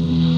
God.